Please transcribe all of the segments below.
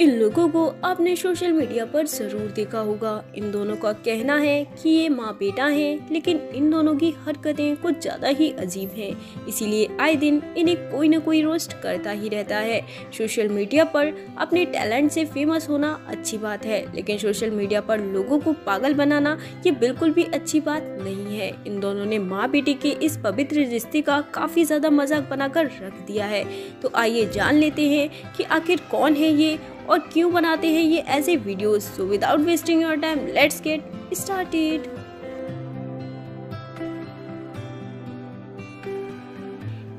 इन लोगों को आपने सोशल मीडिया पर ज़रूर देखा होगा। इन दोनों का कहना है कि ये माँ बेटा हैं, लेकिन इन दोनों की हरकतें कुछ ज़्यादा ही अजीब हैं। इसीलिए आए दिन इन्हें कोई ना कोई रोस्ट करता ही रहता है। सोशल मीडिया पर अपने टैलेंट से फ़ेमस होना अच्छी बात है, लेकिन सोशल मीडिया पर लोगों को पागल बनाना ये बिल्कुल भी अच्छी बात नहीं है। इन दोनों ने माँ बेटी के इस पवित्र रिश्ते का काफ़ी ज़्यादा मज़ाक बनाकर रख दिया है। तो आइए जान लेते हैं कि आखिर कौन है ये और क्यों बनाते हैं ये ऐसे videos so without wasting your time let's get started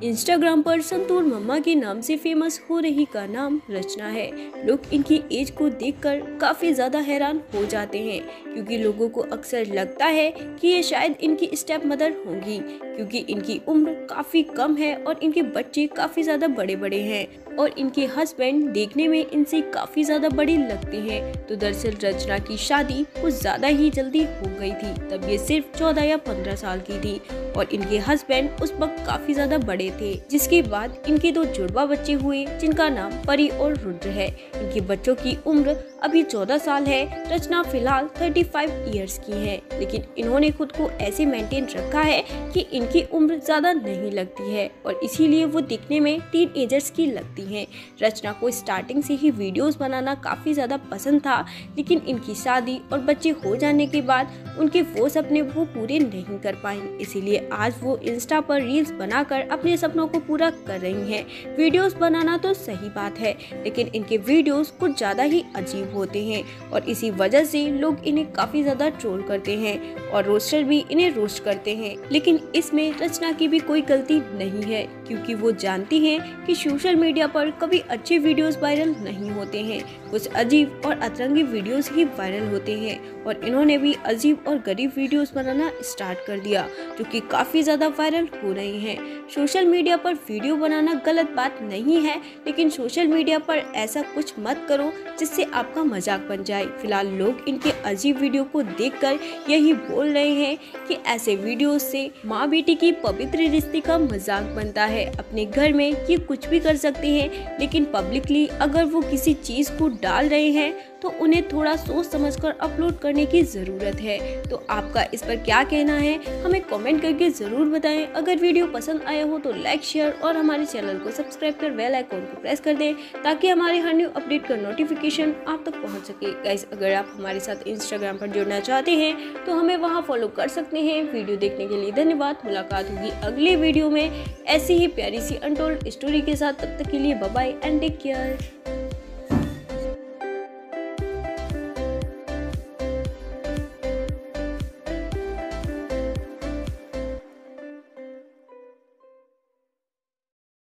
Instagram पर संतूर मम्मा के नाम से फ़ेमस हो रही का नाम रचना है। लोग इनकी एज को देखकर काफ़ी ज़्यादा हैरान हो जाते हैं, क्योंकि लोगों को अक्सर लगता है कि ये शायद इनकी स्टेप मदर होंगी, क्योंकि इनकी उम्र काफ़ी कम है और इनके बच्चे काफ़ी ज़्यादा बड़े बड़े हैं और इनके हस्बैंड देखने में इनसे काफ़ी ज़्यादा बड़े लगते हैं। तो दरअसल रचना की शादी कुछ ज़्यादा ही जल्दी हो गई थी, तब ये सिर्फ़ चौदह या पंद्रह साल की थी और इनके हस्बैंड उस वक्त काफ़ी ज़्यादा बड़े थे, जिसके बाद इनके दो जुड़वा बच्चे हुए, जिनका नाम परी और रुद्र है। इनके बच्चों की उम्र अभी 14 साल है, रचना फ़िलहाल 35 इयर्स की है। लेकिन इन्होंने खुद को ऐसे मेंटेन रखा है कि इनकी उम्र ज़्यादा नहीं लगती है, और इसीलिए वो दिखने में टीन एजर्स की लगती हैं। रचना को स्टार्टिंग से ही वीडियोस बनाना काफ़ी ज़्यादा पसंद था, लेकिन इनकी शादी और बच्चे हो जाने के बाद उनके वो सपने वो पूरे नहीं कर पाए। इसीलिए आज वो इंस्टा पर रील्स बनाकर अपने सपनों को पूरा कर रही हैं। वीडियोस बनाना तो सही बात है, लेकिन इनके वीडियोस कुछ ज़्यादा ही अजीब होते हैं और इसी वजह से लोग इन्हें काफ़ी ज़्यादा ट्रोल करते हैं और रोस्टर भी इन्हें रोस्ट करते हैं। लेकिन इसमें रचना की भी कोई गलती नहीं है, क्योंकि वो जानती हैं कि सोशल मीडिया पर कभी अच्छे वीडियोस वायरल नहीं होते हैं। कुछ अजीब और अतरंगी वीडियोस ही वायरल होते हैं और इन्होंने भी अजीब और गरीब वीडियोस बनाना स्टार्ट कर दिया, जो कि काफ़ी ज़्यादा वायरल हो रही हैं। सोशल मीडिया पर वीडियो बनाना गलत बात नहीं है, लेकिन सोशल मीडिया पर ऐसा कुछ मत करो जिससे आपका मज़ाक बन जाए। फ़िलहाल लोग इनके अजीब वीडियो को देखकर यही बोल रहे हैं कि ऐसे वीडियो से माँ बेटी की पवित्र रिश्ते का मज़ाक बनता है। अपने घर में ये कुछ भी कर सकते हैं, लेकिन पब्लिकली अगर वो किसी चीज़ को डाल रहे हैं तो उन्हें थोड़ा सोच समझकर अपलोड करने की ज़रूरत है। तो आपका इस पर क्या कहना है? हमें कमेंट करके ज़रूर बताएँ। अगर वीडियो पसंद आया हो तो लाइक शेयर और हमारे चैनल को सब्सक्राइब कर बेल आइकॉन को प्रेस कर दें, ताकि हमारे हर न्यू अपडेट का नोटिफिकेशन आप तक पहुँच सके। गाइस अगर आप हमारे साथ इंस्टाग्राम पर जुड़ना चाहते हैं तो हमें वहाँ फॉलो कर सकते हैं। वीडियो देखने के लिए धन्यवाद। मुलाकात होगी अगले वीडियो में। ऐसी ही प्यारी सी अनटोल्ड स्टोरी के साथ। तब तक के लिए बाय एंड टेक केयर